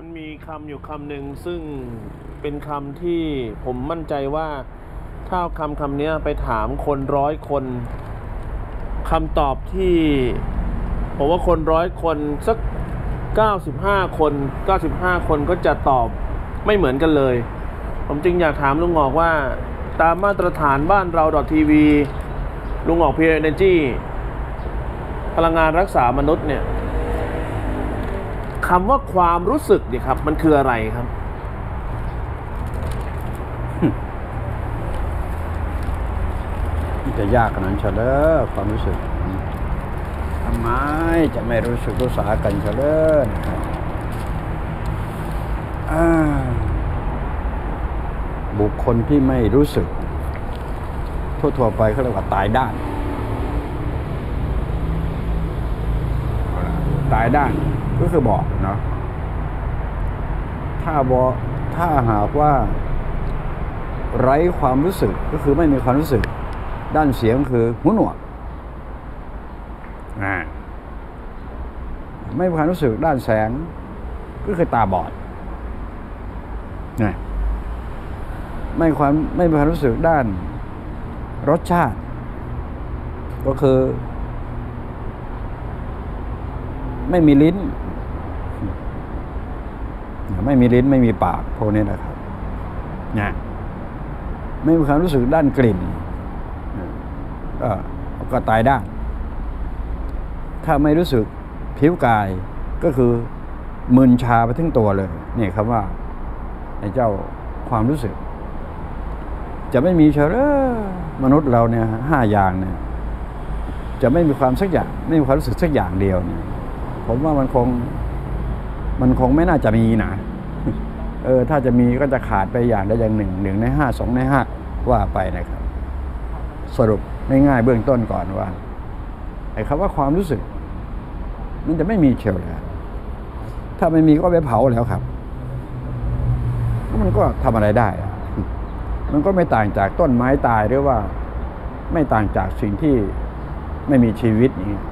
มันมีคำอยู่คำหนึ่งซึ่งเป็นคำที่ผมมั่นใจว่าถ้าคำคำนี้ไปถามคนร้อยคนคำตอบที่ผมว่าคนร้อยคนสัก 95 คน 95 คนก็จะตอบไม่เหมือนกันเลย ผมจึงอยากถามลุงหงอกว่า ตามมาตรฐานบ้านเราดอททีวีลุงหงอกพีเอเนจีพลังงานรักษามนุษย์เนี่ย คำว่าความรู้สึกเนี่ยครับ มันคืออะไรครับ จะยากขนาดนั้นเฉลยความรู้สึกทำไมจะไม่รู้สึกรู้สากันเฉลยนะครับบุคคลที่ไม่รู้สึก ทั่วๆไปเขาเรียกว่าตายด้าน ตายด้าน ก็คือบอกเนาะถ้าบอถ้าหากว่า ไร้ความรู้สึกก็คือไม่มีความรู้สึก ด้านเสียงคือหูหนวกอ่าไม่มีความรู้สึกด้านแสง ก็คือตาบอดนะไม่ความไม่มีความรู้สึกด้านรสชาติ ก็คือ ไม่มีลิ้น ไม่มีลิ้นไม่มีปากพวกนี้นะครับนะไม่มีความรู้สึกด้านกลิ่นก็ก็ตายได้ ถ้าไม่รู้สึกผิวกายก็คือมึนชาไปทั้งตัวเลยนี่คำว่าไอ้เจ้าความรู้สึก จะไม่มีเชลมนุษย์เราเนี่ยห้าอย่างเนี่ย จะไม่มีความสักอย่าง ไม่มีความรู้สึกสักอย่างเดียวเนี่ยผมว่ามันคง มันคงไม่น่าจะมีนะ เออถ้าจะมีก็จะขาดไปอย่างใดอย่างหนึ่งหนึ่งในห้าสองในห้าว่าไปนะครับ สรุปง่ายๆเบื้องต้นก่อนว่าไอ้คำว่าความรู้สึก มันจะไม่มีเชียวแล้วถ้าไม่มีก็ไปเผาแล้วครับมันก็ทำอะไรได้ มันก็ไม่ต่างจากต้นไม้ตายหรือว่า ไม่ต่างจากสิ่งที่ไม่มีชีวิตอย่างเงี้ย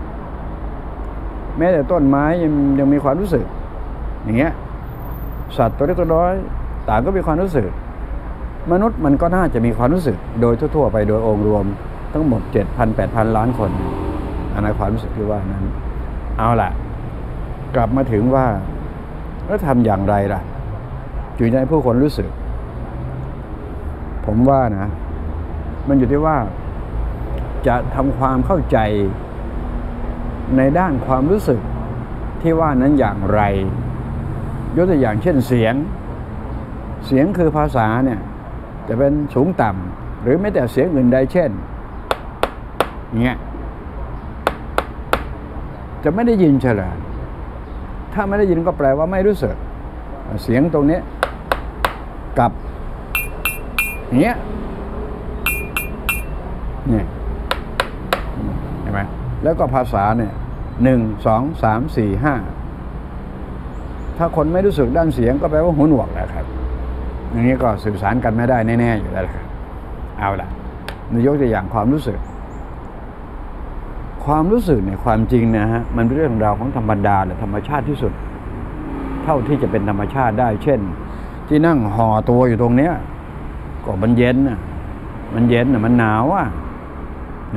แม้แต่ต้นไม้ยังยังมีความรู้สึก อย่างเงี้ย สัตว์ตัวเล็กตัวน้อย ต่างก็มีความรู้สึก มนุษย์มันก็น่าจะมีความรู้สึกโดยทั่ว ๆ ไปโดยองค์รวมทั้งหมดเจ็ดพันแปดพันล้านคนอันนั้นความรู้สึกที่ว่านั้น เอาล่ะ กลับมาถึงว่าแล้วทำอย่างไรล่ะอยู่ในผู้คนรู้สึก ผมว่านะ มันอยู่ที่ว่า จะทำความเข้าใจในด้านความรู้สึกที่ว่านั้นอย่างไร ยกตัวอย่างเช่นเสียง เสียงคือภาษาเนี่ยจะเป็นสูงต่ำหรือไม่แต่เสียงอื่นใดเช่นเงี้ยจะไม่ได้ยินเฉลยถ้าไม่ได้ยินก็แปลว่าไม่รู้สึก เสียงตรงนี้กับเงี้ยเนี่ยเห็นไหมแล้วก็ภาษาเนี่ยหนึ่งสองสามสี่ห้า ถ้าคนไม่รู้สึกด้านเสียงก็แปลว่าหูหนวกแหละครับอย่างนี้ก็สื่อสารกันไม่ได้แน่ๆอยู่แล้วครับเอาล่ะนายกตัวอย่างความรู้สึก ความรู้สึกเนี่ยความจริงนะฮะมันเป็นเรื่องราวของธรรมดาและธรรมชาติที่สุด เท่าที่จะเป็นธรรมชาติได้ เช่น ที่นั่งห่อตัวอยู่ตรงเนี้ยก็มันเย็นน่ะมันเย็นน่ะมันหนาวอะ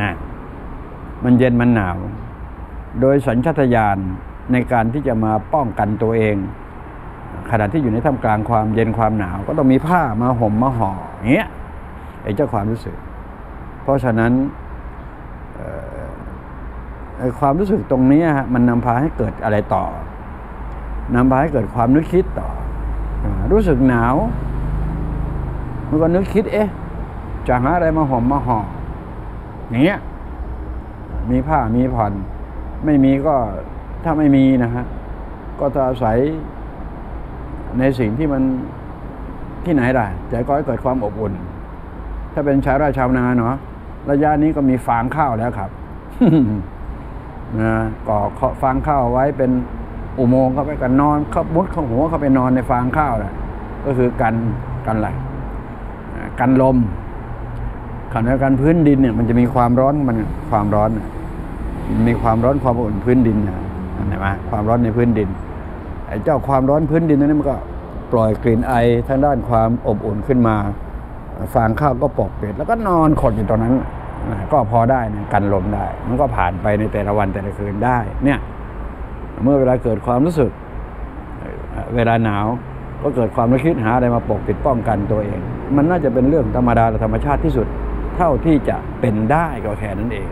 นะมันเย็นมันหนาว โดยสัญชาตญาณ ในการที่จะมาป้องกันตัวเอง ขณะที่อยู่ในท่ามกลางความเย็นความหนาว ก็ต้องมีผ้ามาห่มมาห่ออย่างเงี้ยไอ้เจ้าความรู้สึก เพราะฉะนั้นความรู้สึกตรงนี้ฮะมันนำพาให้เกิดอะไรต่อนำพาให้เกิดความนึกคิดต่อ รู้สึกหนาวมันก็นึกคิดเอ๊ะจะหาอะไรมาห่มมาห่ออย่างเงี้ยมีผ้ามีผ่อนไม่มีก็ ถ้าไม่มีนะฮะก็จะอาศัยในสิ่งที่มันที่ไหนล่ะจะก็ให้เกิดความอบอุ่น ถ้าเป็นชาวไร่ชาวนาเนาะระยะนี้ก็มีฟางข้าวแล้วครับนะก่อฟางข้าวไว้เป็นอุโมงค์เข้าไปกันนอนเขามุดเข้าหัวเข้าไปนอนในฟางข้าวแหละก็คือกันกันอะไรกันลมขณะกันพื้นดินเนี่ย มันจะมีความร้อนมันความร้อน มีความร้อนความอุ่นพื้นดินนะ เห็นไหมความร้อนในพื้นดินไอ้เจ้าความร้อนพื้นดินนั้นมันก็ปล่อยกลิ่นไอทางด้านความอบอุ่นขึ้นมาฟางข้าวก็ปกปิดแล้วก็นอนขดอยู่ตรงนั้นก็พอได้นะกันลมได้ มันก็ผ่านไปในแต่ละวันแต่ละคืนได้ เนี่ย เมื่อเวลาเกิดความรู้สึก เวลาหนาวก็เกิดความนึกคิดหาอะไรมาปกปิดป้องกันตัวเอง มันน่าจะเป็นเรื่องธรรมดาและธรรมชาติที่สุด เท่าที่จะเป็นได้ก็แค่นั้นเอง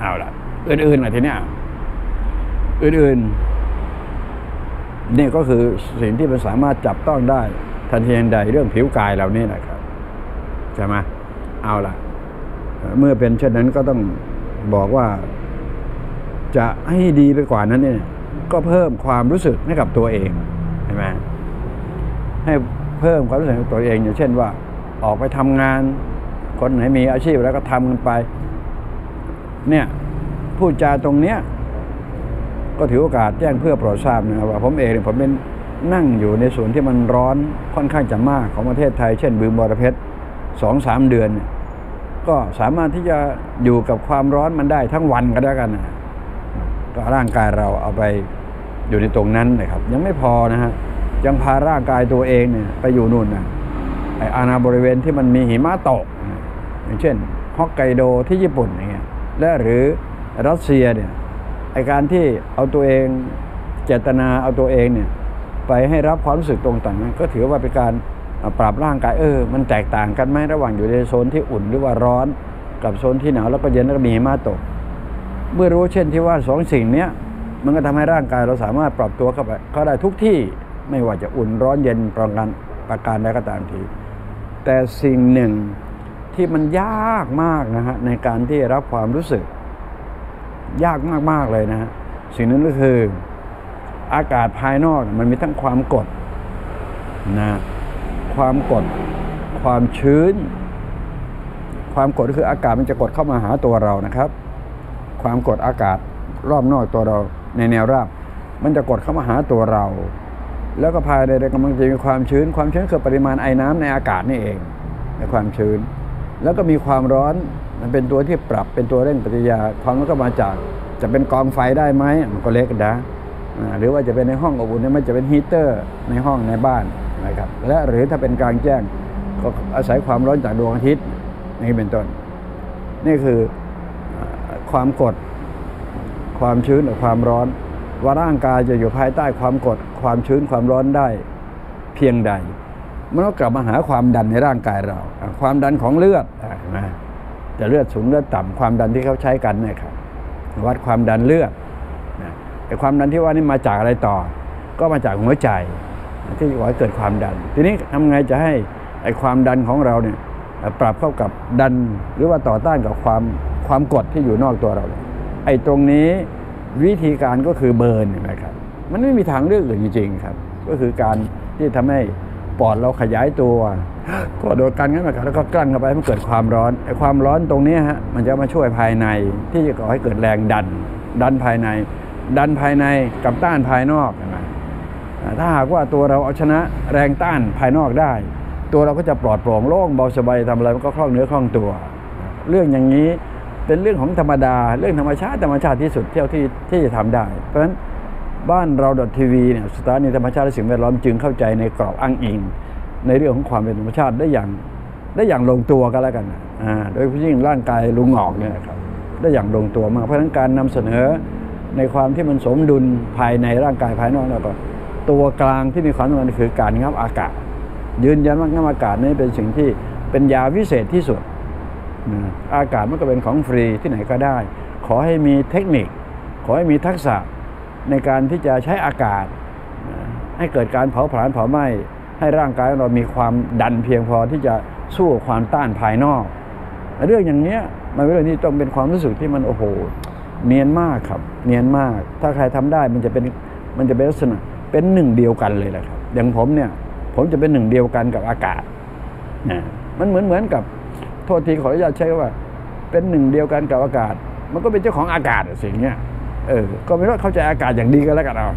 เอาละอื่นๆล่ะทีเนี้ย อื่นๆ นี่ก็คือสิ่งที่มันสามารถจับต้องได้ทันทีทันใดเรื่องผิวกายเรานี่นะครับใช่ไหมเอาล่ะ เมื่อเป็นเช่นนั้นก็ต้องบอกว่า จะให้ดีไปกว่านั้นเนี่ย ก็เพิ่มความรู้สึกให้กับตัวเองใช่ไหมให้เพิ่มความรู้สึกให้กับตัวเอง อย่างเช่นว่า ออกไปทำงาน คนไหนมีอาชีพแล้วก็ทำกันไป เนี่ยพูดจาตรงเนี้ย ก็ถือโอกาสแจ้งเพื่อโปรดทราบนะครับว่าผมเองเนี่ยผมเป็นนั่งอยู่ในส่วนที่มันร้อนค่อนข้างจะมากของประเทศไทย เช่นบึงบรเพชรสองสามเดือนเนี่ยก็สามารถที่จะอยู่กับความร้อนมันได้ทั้งวันก็ได้กันก็ร่างกายเราเอาไปอยู่ในตรงนั้นนะครับ ยังไม่พอนะฮะยังพาร่างกายตัวเองเนี่ยไปอยู่นู่นนะไออาณาบริเวณที่มันมีหิมะตก อย่างเช่นฮอกไกโดที่ญี่ปุ่นอย่างเงี้ยและหรือรัสเซียเนี่ย ไอการที่เอาตัวเองเจตนาเอาตัวเองเนี่ยไปให้รับความรู้สึกตรงต่างนั้นก็ถือว่าเป็นการปรับร่างกายเออ มันแตกต่างกันไหมระหว่างอยู่ในโซนที่อุ่นหรือว่าร้อน กับโซนที่หนาวแล้วก็เย็นแล้วก็มีหิมะตก เมื่อรู้เช่นที่ว่าสองสิ่งเนี้ยมันก็ทำให้ร่างกายเราสามารถปรับตัวเข้าไปเข้าได้ทุกที่ไม่ว่าจะอุ่นร้อนเย็นประการประการใดก็ตามที แต่สิ่งหนึ่งที่มันยากมากนะฮะในการที่รับความรู้สึก ยากมาก ๆ เลยนะฮะสิ่งนั้นก็คืออากาศภายนอกมันมีทั้งความกดนะความกด ความชื้น ความกดก็คืออากาศมันจะกดเข้ามาหาตัวเรานะครับ ความกดอากาศรอบนอกตัวเราในแนวราบ มันจะกดเข้ามาหาตัวเรา แล้วก็ภายในกำลังจะมีความชื้น ความชื้นคือปริมาณไอ้น้ำในอากาศนี่เองในความชื้น แล้วก็มีความร้อน มันเป็นตัวที่ปรับเป็นตัวเร่งปฏิกิริยาความร้อนก็มาจากจะเป็นกองไฟได้ไหมมันก็เล็กนะหรือว่าจะเป็นในห้องอบอุ่นเนี่ยมันจะเป็นฮีเตอร์ในห้องในบ้านนะครับและหรือถ้าเป็นกลางแจ้งก็อาศัยความร้อนจากดวงอาทิตย์นี่เป็นต้น นี่คือความกด ความชื้นหรือความร้อน ว่าร่างกายจะอยู่ภายใต้ความกด ความชื้นความร้อนได้เพียงใดมันก็กลับมาหาความดันในร่างกายเรา ความดันของเลือด อ่เห็นไหมจะเลือดสูงเลือดต่ำความดันที่เขาใช้กันเนี่ยครับวัดความดันเลือดนะแต่ความดันที่ว่านี่มาจากอะไรต่อ ก็มาจากหัวใจที่ก่อให้เกิดความดัน ทีนี้ทำไงจะให้ไอ้ความดันของเราเนี่ยปรับเข้ากับดันหรือว่าต่อต้านกับความความกดที่อยู่นอกตัวเรา ไอ้ตรงนี้วิธีการก็คือเบิร์นนะครับ มันไม่มีทางเลือกอื่นจริงๆครับ ก็คือการที่ทำให้ ปอดเราขยายตัวก็โดยการงั้นมาแล้วก็กลั้นเข้าไปให้มันเกิดความร้อนไอ้ความร้อนตรงนี้ฮะมันจะมาช่วยภายในที่จะก่อให้เกิดแรงดัน ดันภายใน ดันภายในกับต้านภายนอกนไหมอ่าถ้าหากว่าตัวเราเอาชนะแรงต้านภายนอกได้ ตัวเราก็จะปลอดโปร่งโล่งเบาสบายทำอะไรมันก็คล่องเนื้อคล่องตัว เรื่องอย่างนี้เป็นเรื่องของธรรมดา เรื่องธรรมชาติธรรมชาติที่สุดเที่ยวที่ที่จะทำได้ เพราะฉะนั้น บ้านเราดอททีวีเนี่ยสถานีธรรมชาติและสิ่งแวดล้อมจึงเข้าใจในกรอบอ้างอิง ในเรื่องของความเป็นธรรมชาติได้อย่างได้อย่างลงตัวกันแล้วกันอ่าโดยยิ่งร่างกายลุงออกเนี่ยครับได้อย่างลงตัวมากเพราะฉะนั้นการนำเสนอในความที่มันสมดุลภายในร่างกายภายนอกแล้วก็ ตัวกลางที่มีความสำคัญคือการงับอากาศ ยืนยันว่างับอากาศนี่เป็นสิ่งที่เป็นยาวิเศษที่สุดนะอากาศมันก็เป็นของฟรีที่ไหนก็ได้ ขอให้มีเทคนิค ขอให้มีทักษะ ในการที่จะใช้อากาศ ให้เกิดการเผาผลาญเผาไหม้ให้ร่างกายเรามีความดันเพียงพอที่จะสู้ความต้านภายนอก เรื่องอย่างเนี้ยมันเรื่องที่ต้องเป็นความรู้สึกที่มันโอ้โหเนียนมากครับเนียนมาก ถ้าใครทำได้มันจะเป็นมันจะเป็นลักษณะเป็นหนึ่งเดียวกันเลยแหละครับ อย่างผมเนี่ยผมจะเป็นหนึ่งเดียวกันกับอากาศนะมันเหมือนเหมือนกับโทษทีขออนุญาตใช้ว่า เป็นหนึ่งเดียวกันกับอากาศ มันก็เป็นเจ้าของอากาศสิ่งเนี้ย เออ ก็ไม่ว่าเข้าใจอากาศอย่างดีก็แล้วกันเอา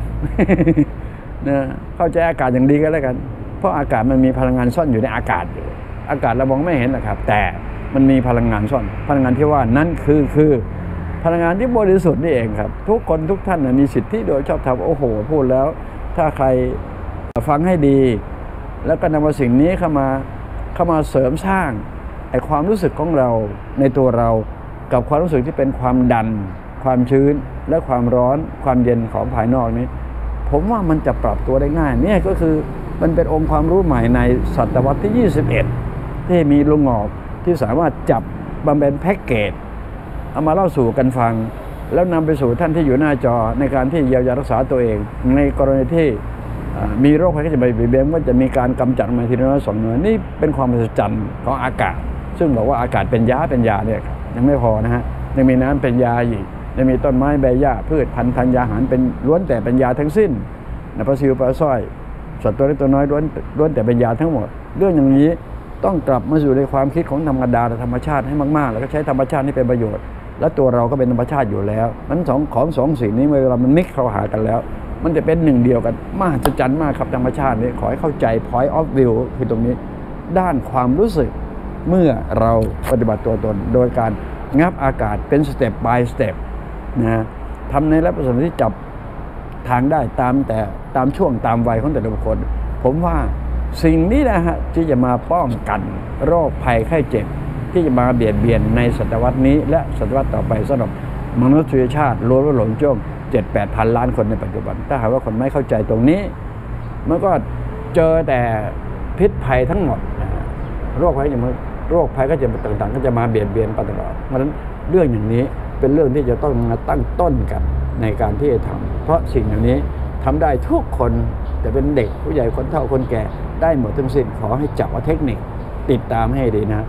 นะเข้าใจอากาศอย่างดีก็แล้วกัน เพราะอากาศมันมีพลังงานซ่อนอยู่ในอากาศอยู่ อากาศเรามองไม่เห็นนะครับ แต่มันมีพลังงานซ่อน พลังงานที่ว่านั่นคือคือพลังงานที่บริสุทธิ์นี่เองครับ ทุกคนทุกท่านนะมีสิทธิโดยชอบธรรมโอ้โห พูดแล้ว ถ้าใครฟังให้ดี แล้วก็นำเอาสิ่งนี้เข้ามาเข้ามาเสริมสร้างไอความรู้สึกของเราในตัวเรา กับความรู้สึกที่เป็นความดัน ความชื้นและความร้อนความเย็นของภายนอกนี้ ผมว่ามันจะปรับตัวได้ง่ายนี่ก็คือมันเป็นองค์ความรู้ใหม่ในศตวรรษที่ 21 ที่มีลุงหอกที่สามารถจับบำเป็นแพ็กเกจเอามาเล่าสู่กันฟัง แล้วนำไปสู่ท่านที่อยู่หน้าจอในการที่เยียวยารักษาตัวเอง ในกรณีที่มีโรคภัยไข้เจ็บเบียดเบียนก็จะมีการกำจัดมาทีละน้อยสองหน่วยนี่เป็นความมหัศจรรย์ของอากาศ ซึ่งบอกว่าอากาศเป็นยาเป็นยาเนี่ยยังไม่พอนะฮะยังมีน้ำเป็นยาอีก ยังมีต้นไม้ใบหญ้าพืชพันธุ์ธัญญาหารเป็นล้วนแต่เป็นยาทั้งสิ้นนะปลาซิวปลาสร้อยสัตว์ตัวเล็กตัวน้อยล้วนล้วนแต่เป็นยาทั้งหมด เรื่องอย่างนี้ต้องกลับมาสู่ในความคิดของธรรมดาและธรรมชาติให้มากๆ แล้วก็ใช้ธรรมชาติให้เป็นประโยชน์ และตัวเราก็เป็นธรรมชาติอยู่แล้วนั้นสองของสองสิ่งนี้เวลามันมิกเข้าหากันแล้ว มันจะเป็นหนึ่งเดียวกันมหัศจรรย์มากครับธรรมชาตินี้ขอให้เข้าใจ point of view คือตรงนี้ด้านความรู้สึกเมื่อเราปฏิบัติตัวตน โดยการงับอากาศเป็นสเต็ป by สเต็ป นะทำในลักษณะที่จับทางได้ตามแต่ตามช่วงตามวัยของแต่ละบุคคล ผมว่าสิ่งนี้นะฮะที่จะมาป้องกันโรคภัยไข้เจ็บ ที่จะมาเบียดเบียนในศตวรรษนี้ และศตวรรษต่อไปสำหรับมนุษยชาติรวมและหลงจ้วงเจ็ดแปดพันล้านคนในปัจจุบัน ถ้าหากว่าคนไม่เข้าใจตรงนี้ มันก็เจอแต่พิษภัยทั้งหมด โรคภัยอย่างโรคภัยก็จะต่างๆ ก็จะมาเบียดเบียนไปตลอดเพราะฉะนั้นเรื่องอย่างนี้ เป็นเรื่องที่จะต้องมาตั้งต้นกันในการที่จะทำเพราะสิ่งเหล่านี้ทำได้ทุกคนจะเป็นเด็กผู้ใหญ่คนเฒ่าคนแก่ได้หมดทั้งสิ้นขอให้จับเอาเทคนิคติดตามให้ดีนะ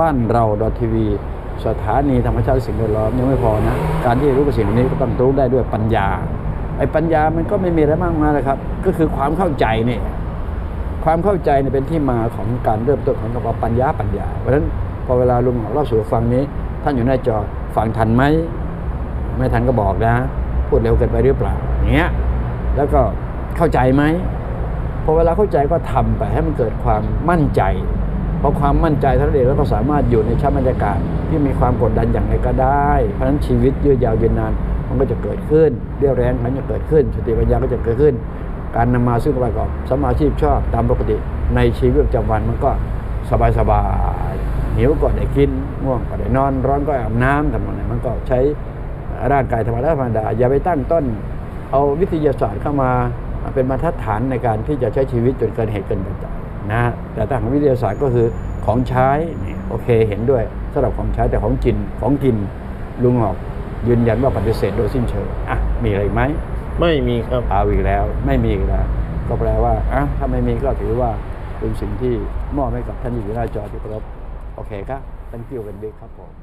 บ้านเราดอทีวี สถานีธรรมชาติสิ่งแวดล้อมยังไม่พอนะ การที่จะรู้กับสิ่งเหล่านี้ก็ต้องรู้ได้ด้วยปัญญาไอ้ปัญญามันก็ไม่มีอะไรมากมายนะครับ ก็คือความเข้าใจนี่ความเข้าใจเนี่ยเป็นที่มาของการเริ่มต้นของคำว่าปัญญาปัญญาเพราะฉะนั้นพอเวลาลุงเล่าสู่ฟังนี้ ท่านอยู่หน้าจอ ฟังทันไหมไม่ทันก็บอกนะ พูดเร็วเกินไปหรือเปล่าเงี้ยแล้วก็เข้าใจไหมพอเวลาเข้าใจก็ทำไปให้มันเกิดความมั่นใจพอความมั่นใจเท่านั้นเองแล้วก็สามารถอยู่ในชั้นบรรยากาศที่มีความกดดันอย่างไรก็ได้ เพราะฉะนั้นชีวิตยืดยาวยืนนานมันก็จะเกิดขึ้น เรี่ยวแรงมันจะเกิดขึ้นสติปัญญาก็จะเกิดขึ้น การนำมาซึ่งประกอบสมมาชีพชอบตามปกติในชีวิตประจำวันมันก็สบายสบาย หิวก็ได้กินง่วงก็ได้นอน ร้อนก็อาบน้ำทำอะไรมันก็ใช้ร่างกายธรรมดาธรรมดา อย่าไปตั้งต้น เอาวิทยาศาสตร์เข้ามาเป็นมาตรฐานในการที่จะใช้ชีวิตจนเกินเหตุเกินปัจจัยนะแต่ทางวิทยาศาสตร์ก็คือของใช้นี่โอเคเห็นด้วยสำหรับของใช้แต่ของกินของกินลุงหอกยืนยันว่าปฏิเสธโดยสิ้นเชิงอะมีอะไรไหมไม่มีครับเอาอีกแล้ว ไม่มีอีกแล้วก็แปลว่าอะถ้าไม่มีก็ถือว่าเป็นสิ่งที่มอบให้กับท่านที่อยู่หน้าจอที่เคารพ โอเคครับ thank you เป็นบิ๊กครับผม